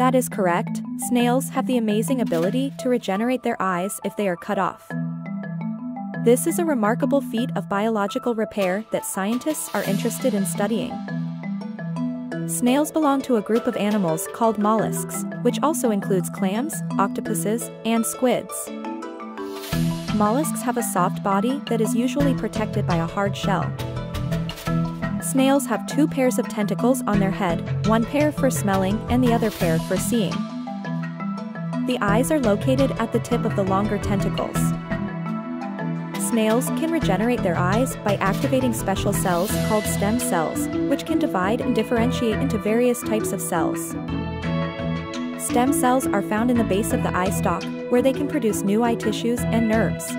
That is correct, snails have the amazing ability to regenerate their eyes if they are cut off. This is a remarkable feat of biological repair that scientists are interested in studying. Snails belong to a group of animals called mollusks, which also includes clams, octopuses, and squids. Mollusks have a soft body that is usually protected by a hard shell. Snails have two pairs of tentacles on their head, one pair for smelling and the other pair for seeing. The eyes are located at the tip of the longer tentacles. Snails can regenerate their eyes by activating special cells called stem cells, which can divide and differentiate into various types of cells. Stem cells are found in the base of the eye stalk, where they can produce new eye tissues and nerves.